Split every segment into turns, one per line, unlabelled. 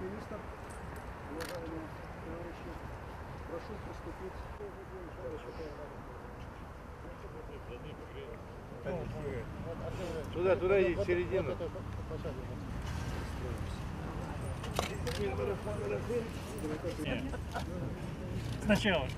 министр, уважаемые товарищи, прошу приступить.
Туда, туда и середину.
Сначала.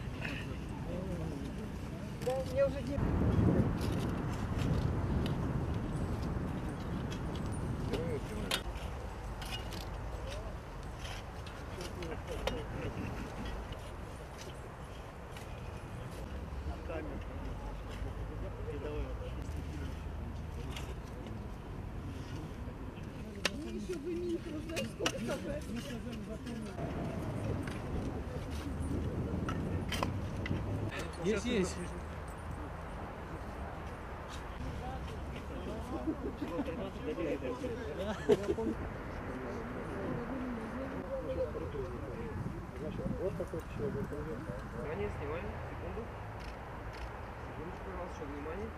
Есть, есть.
Вот такой человек.
Внимание, снимаем. Секунду. Секундочку, пожалуйста, внимание.